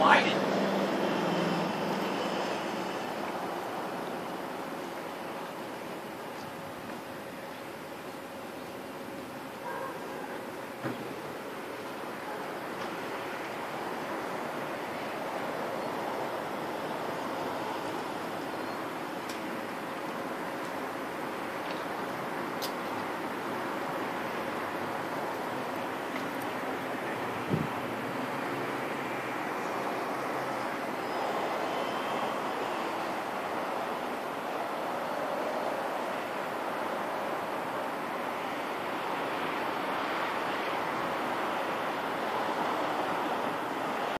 widen. Thank